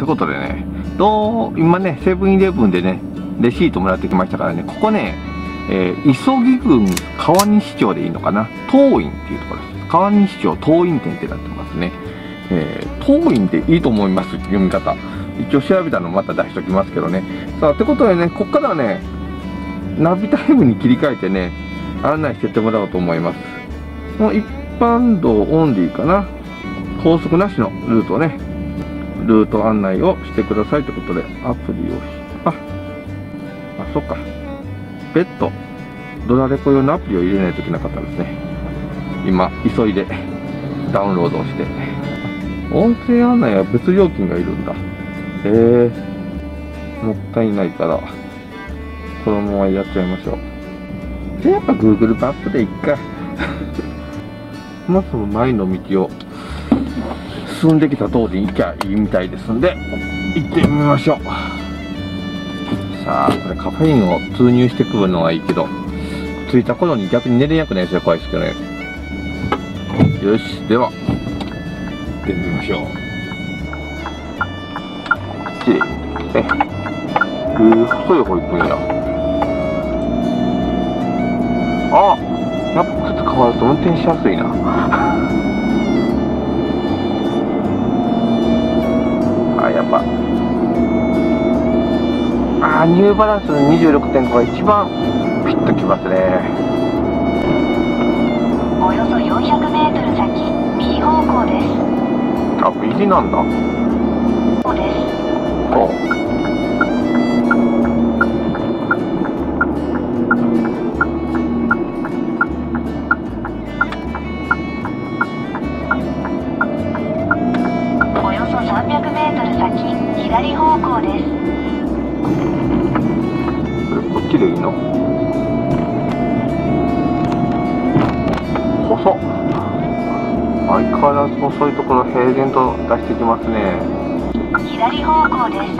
ってことでね、どう、今ね、セブンイレブンでね、レシートもらってきましたからね、ここね、えー、磯木郡川西町でいいのかな、東院っていうところです。川西町東院店ってなってますね。えー、東院でいいと思います、読み方。一応調べたのまた出しときますけどね。さあ、ってことでね、こっからはね、ナビタイムに切り替えてね、案内してってもらおうと思います。もう一般道オンリーかな。高速なしのルートをね、ルート案内をしてくださいということで、アプリをし、あ、あ、そっか。別途、ドラレコ用のアプリを入れないといけなかったですね。今、急いでダウンロードをして。音声案内は別料金がいるんだ。へえ、もったいないから、このままやっちゃいましょう。で、やっぱ Google マップでいっか。まず前の道を進んできた通りに行きゃいいみたいですんで、行ってみましょう。さあ、これカフェインを通入してくるのはいいけど、着いた頃に逆に寝れなくないですよ、怖いですけどね。よし、では、行ってみましょう。こっちで、え、えー、細い方行くんや。あやっぱ靴変わると運転しやすいな。やっぱ。あニューバランスの26.5が一番ピッときますね。およそ 400m 先右方向です。あ右なんだ。そうです左方向です。こっちでいいの？細相変わらず細いところ平然と出してきますね。左方向です。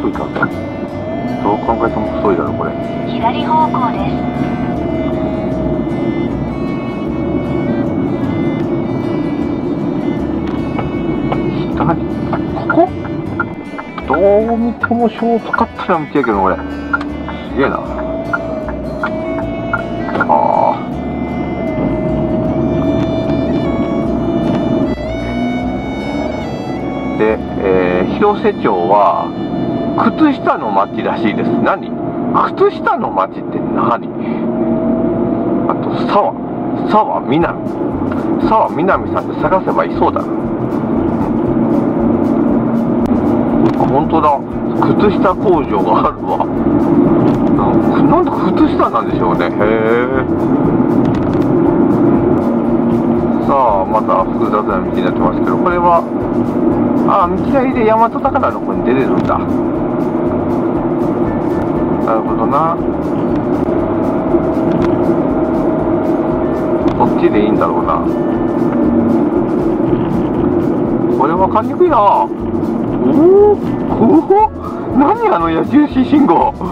細いかどう考えても細いだろこれ。左方向ですどう見てもショートカットな道やけどこれ。すげえな。ああで、えー、広瀬町は靴下の町らしいです。何？靴下の町って何？あと沢。沢南沢南さんって探せばいそうだな。本当だ。靴下工場があるわ。なんで靴下なんでしょうね。へえ。さあまた複雑な道になってますけどこれはあ道なりで大和宝の方に出れるんだ。なるほどな。こっちでいいんだろうな。これ分かりにくいな。おおおお何あの矢印信号。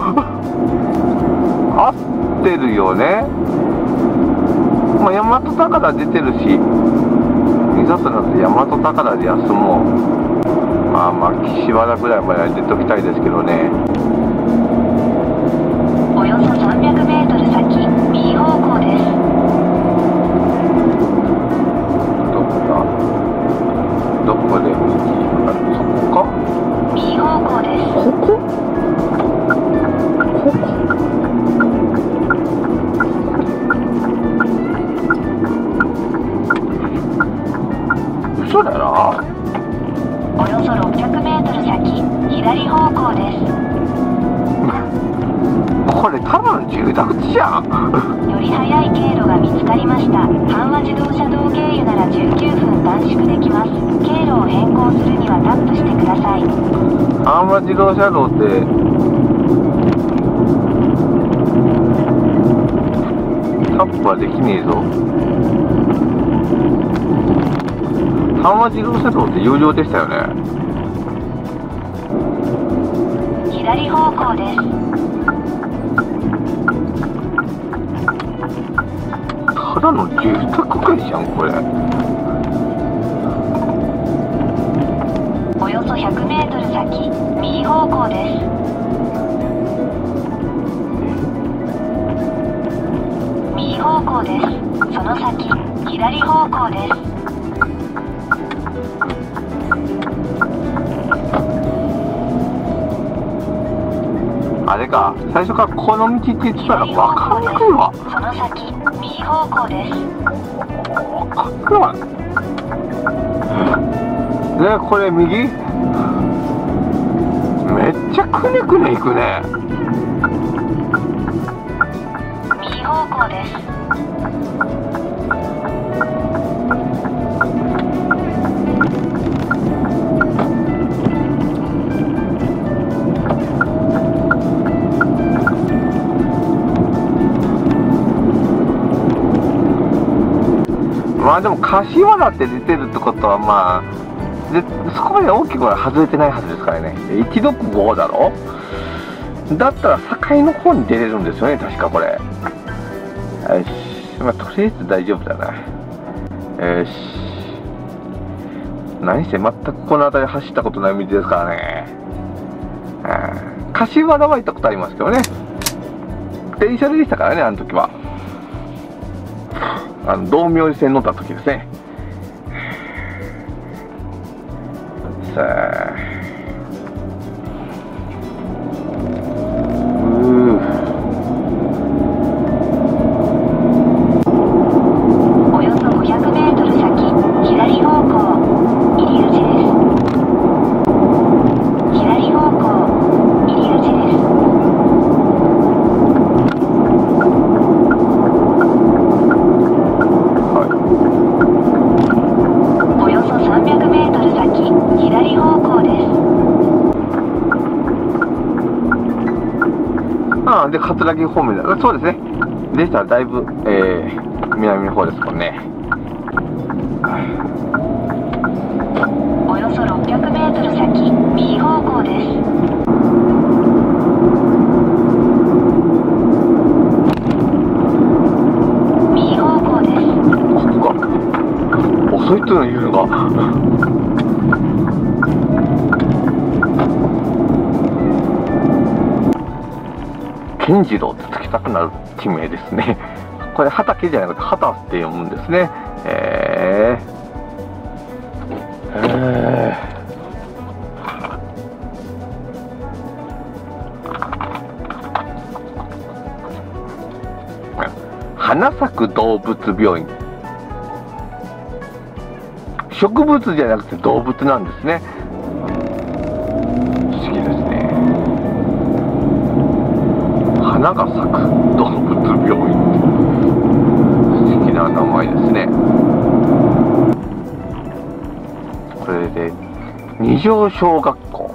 合ってるよね。まあ大和宝出てるしいざとなって大和宝で休もう。まあまあ岸和田ぐらいまでは出ときたいですけどね。阪和自動車道ってタップはできねえぞ。阪和自動車道って有料でしたよね。左方向です。ただの住宅街じゃんこれ。およそ 100m 先右方向です。右方向です。その先左方向です。あれか最初からこの道って言ってたら分かんないわその先右方向です。分かんないねこれ右？めっちゃくねくねいくね。右方向です。まあでも柏だって出てるってことはまあでそこまで大きくは外れてないはずですからね。一読5だろ？だったら境の方に出れるんですよね確かこれ。よし。まあとりあえず大丈夫だな。よし。何せ全くこの辺り走ったことない道ですからね。柏原は行ったことありますけどね。電車でしたからねあの時は。あの道明寺線乗った時ですね。さああで葛城方面だ。そうですね。でしたらだいぶ、えー、南の方ですもんね。およそ 600m 先右方向です。右方向です。ここか。遅いっていうの言うのが健次郎ってつけたくなる地名ですね。これ畑じゃなくて畑って読むんですね。えへえ花咲く動物病院。植物じゃなくて動物なんですね。花が咲く動物病院。不思議な名前ですね。これで二条小学校。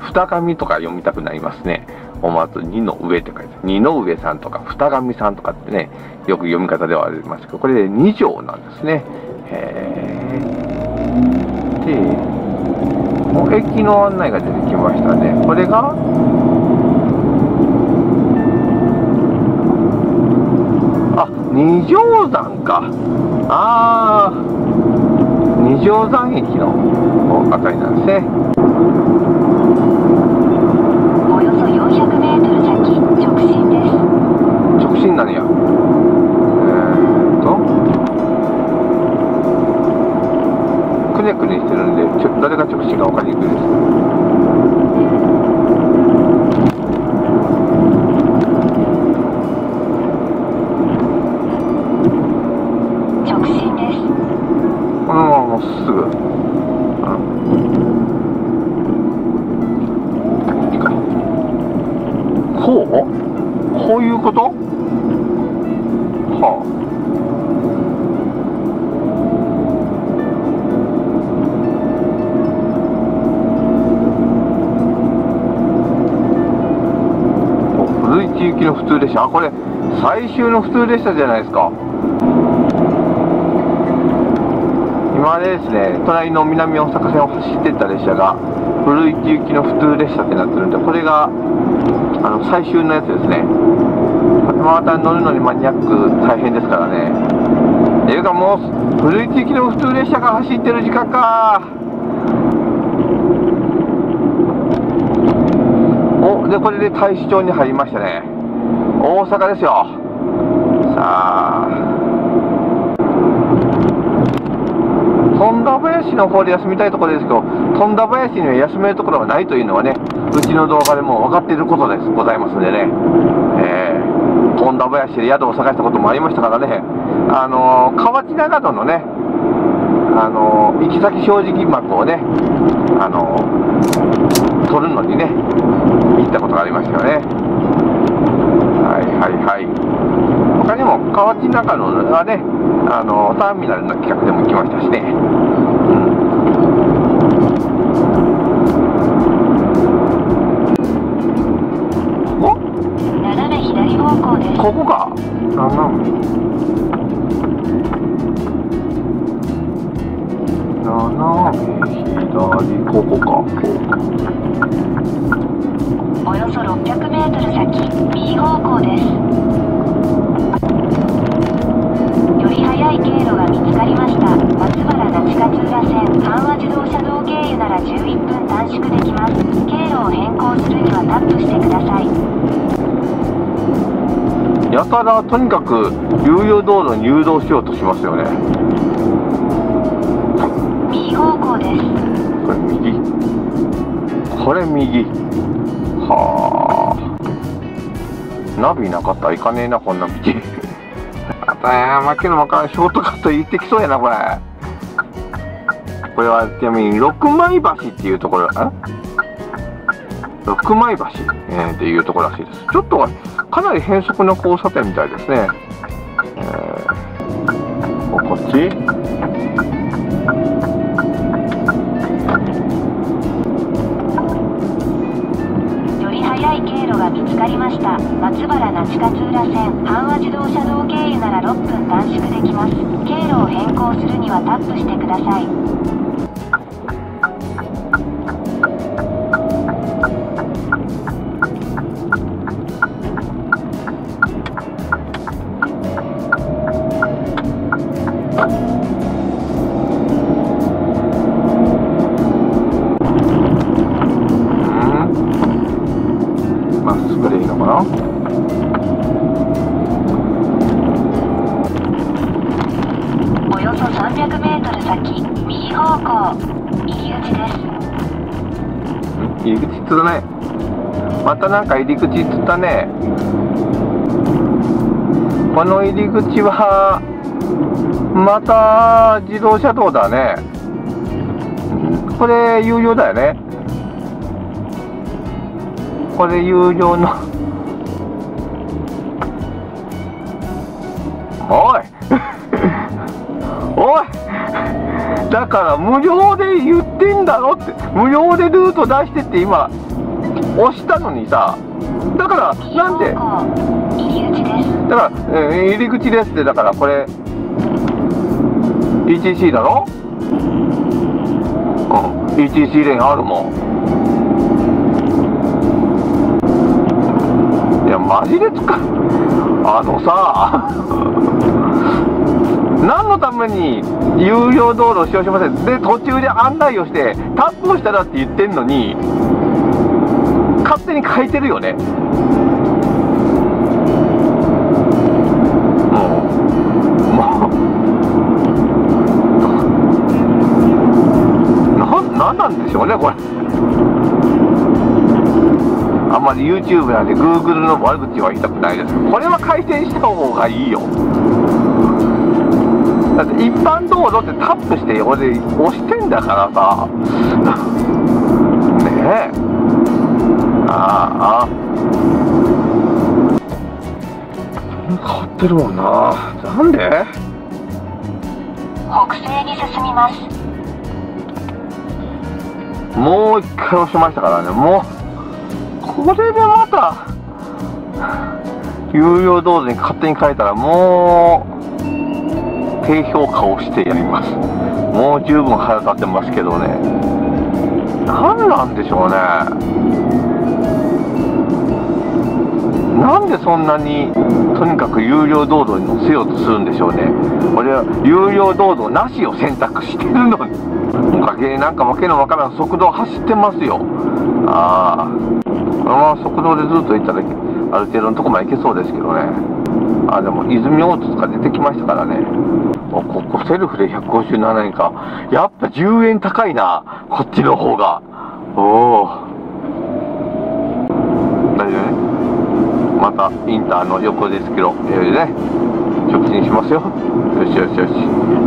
二神とか読みたくなりますね。お松二の上って書いて二の上さんとか二神さんとかってねよく読み方ではありますけどこれで二条なんですね。へー。で駅の案内が出てきましたね。これが二条山か。ああ二条山駅のあたりなんですね。およそ 400m 先直進です。直進なんや？えーっと。くねくねしてるんでちょ誰が直進か分かりにくいですすぐ。うんこう？こういうこと？はあ。古市行きの普通列車。あこれ最終の普通列車じゃないですか。今ですね隣の南大阪線を走ってた列車が古市行きの普通列車ってなってるんでこれがあの最終のやつですね。また乗るのにマニアック大変ですからね。ていうかもう古い地域の普通列車が走ってる時間か。おでこれで大使町に入りましたね。大阪ですよ。さあ。富田林の方で休みたいところですけど富田林には休めるところがないというのはねうちの動画でも分かっていることですございますんでね、えー、富田林で宿を探したこともありましたからね。あのー、河内長野のねあのー、行き先正直幕をねあのー、取るのにね行ったことがありましたよね。はいはいはい。他にも河内長野はねあのターミナルの企画でも行きましたしね、うん。斜め左方向です。ここか。なんなん斜め左ここか11分短縮できます。経路を変更するにはタップしてください。やたらとにかく有料道路に誘導しようとしますよね。B 方向です。これ右。これ右。はあ。ナビなかったら行かねえなこんな道。あ たや負けのわからんショートカット行ってきそうやなこれこれはちなみに六枚橋っていうところあ六枚橋、えーっていうところらしいです。ちょっとかなり変則な交差点みたいですね。えー、こっち？より速い経路が見つかりました。松原那智勝浦線阪和自動車道経由なら6分短縮できます。経路を変更するにはタップしてください。つったね。またなんか入り口っつったね。この入り口はまた自動車道だね。これ有料だよね。これ有料の。おい。おい。だから無料で言ってんだろって。無料でルート出してって今。押したのにさだから右なんで？方向入り口です。だから、えー入り口ですってだからこれ ETC だろ？うん。ETC レーンあるもん。いやマジで使う。あのさ 何のために有料道路を使用しません？で途中で案内をしてタップをしたらって言ってんのに勝手に書いてるよね。もう。もうなんなんなんでしょうねこれ。あんまり YouTube なんで Google の悪口は言いたくないです。けどこれは改善した方がいいよ。だって一般道路ってタップして俺押してんだからさ。ねえ。ああ。変わってるもんな。なんで？北西に進みます。もう一回押しましたからね。もうこれでまた有料道路に勝手に変えたらもう低評価をしてやります。もう十分腹立ってますけどね。何なんでしょうねでそんなにとにかく有料道路に乗せようとするんでしょうね。俺は有料道路なしを選択してるのに。おかげでなんかわけのわからん速度走ってますよ。ああこのまま速度でずっと行ったらある程度のとこまで行けそうですけどね。あでも泉大津とか出てきましたからね。ここセルフで157円か。やっぱ10円高いな。こっちの方が。おお大丈夫ねまたインターの横ですけどえーね直進しますよ。よしよしよし。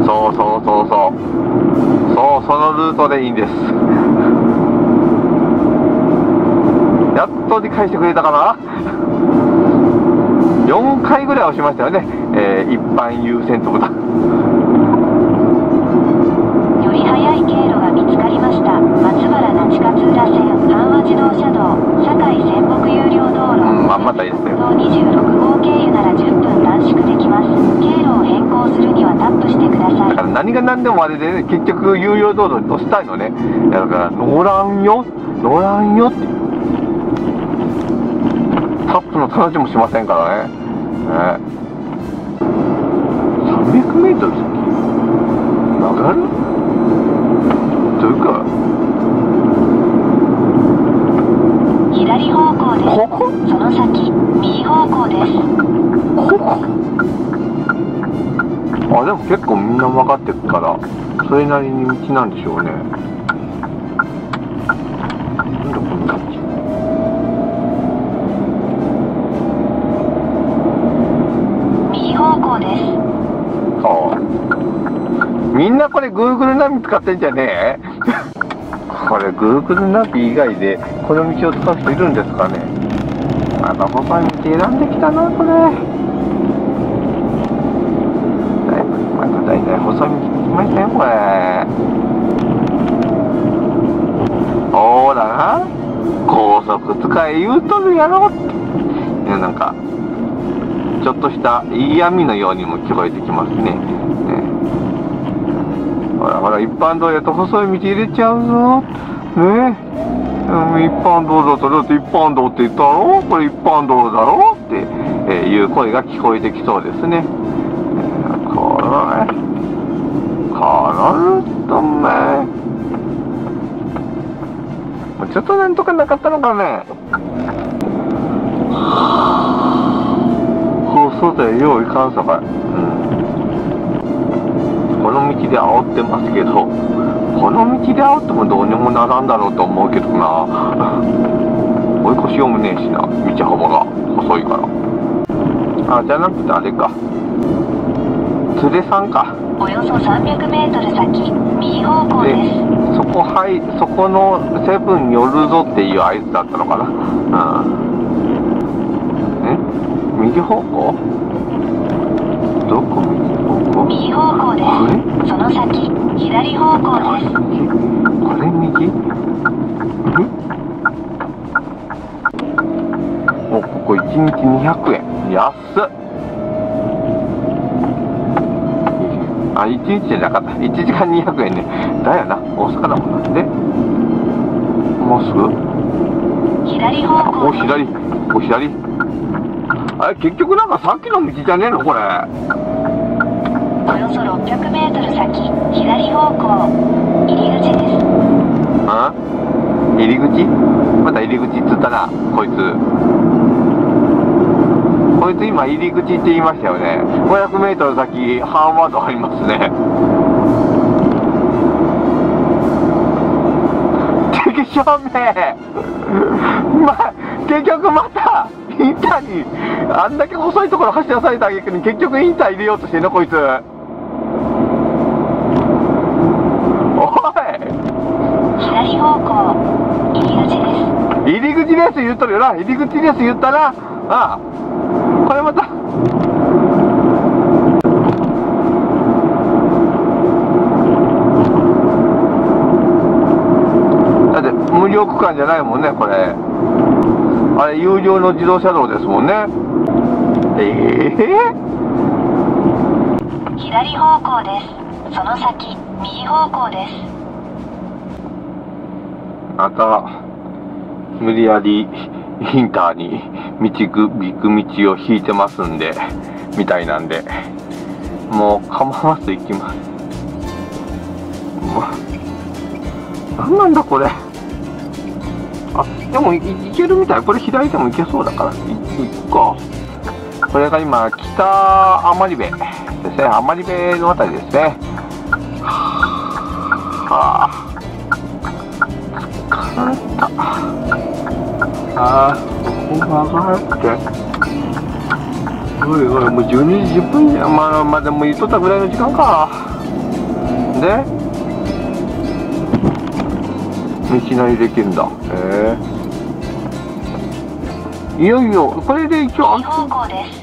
そうそうそうそう。そうそのルートでいいんです。やっと理解してくれたかな。4回ぐらい押しましたよね、えー、一般優先とか。より速い経路が見つかりました。松原那智勝浦線阪和自動車道堺仙北有料、またいいですね道26号経由なら10分短縮できます。経路を変更するにはタップしてください。だから何が何でもあれでね結局有料道路に乗せたいのね。だから乗らんよ。乗らんよ。ってタップの話もしませんからね。ね。300m 先？曲がる？というか左方向です。ここその先右方向です。ここあでも結構みんな分かってるからそれなりに道なんでしょうね。みんなこれ Google ナビ使ってんじゃねえ？これ Google ナビ以外でこの道を使う人いるんですかね？また細い道選んできたなこれ。だいぶまた大体細い道来ましたよこれ。ほら高速使え言うとるやろって。いやなんかちょっとした嫌味のようにも聞こえてきますね。ね。らほら、一般道やと細い道入れちゃうぞ。ねうん一般道だと、だって一般道って言ったろ？これ一般道だろ？って、えいう声が聞こえてきそうですね。えーこれ、このルートめ。もうちょっとなんとかなかったのかね。そうだよ、よういかんさかい。道で煽ってますけど、この道で煽ってもどうにもならんだろうと思うけどな。追い越し読むねえしな、道幅が細いから。あ、じゃなくてあれか。連れさんか。およそ300メートル先右方向でです、そこはい、そこのセブン寄るぞっていう合図だったのかな。うん。え？右方向？どこ？右方向右方向です。その先左方向です。これ？右？おここ1日200円。安っ。あ1日じゃなかった。1時間200円ね。だよな。大阪だもんな。んで？もうすぐ？左方向。お左。お左あれ結局なんかさっきの道じゃねえの？これ。およそ600メートル先左方向。入り口です。あ？入り口？また入り口っつったなこいつ。こいつ今入り口って言いましたよね。500m 先ハーワードありますね。敵正面ま結局またインターにあんだけ細いところ走らされた挙句に結局インター入れようとしてんのこいつ。おい。左方向入り口です。入り口です言っとるよな。入り口です言ったなああ。これまた。だって無料区間じゃないもんねこれあれ有料の自動車道ですもんね。ええ左方向です。その先右方向です。また無理やりインターに道行く道を引いてますんでみたいなんで。もう構わず行きます。もう何なんだこれあでもいいけるみたい。これ左でも行けそうだから。行くか。これが今北余部ですね。余部のあたりですね。はあ。疲れた。ああここ曲がって。おいおいもう12時10分じゃんまあまあでも言っとったぐらいの時間か。で道なりできるんだ。へえ。いよいよこれで一応右方向です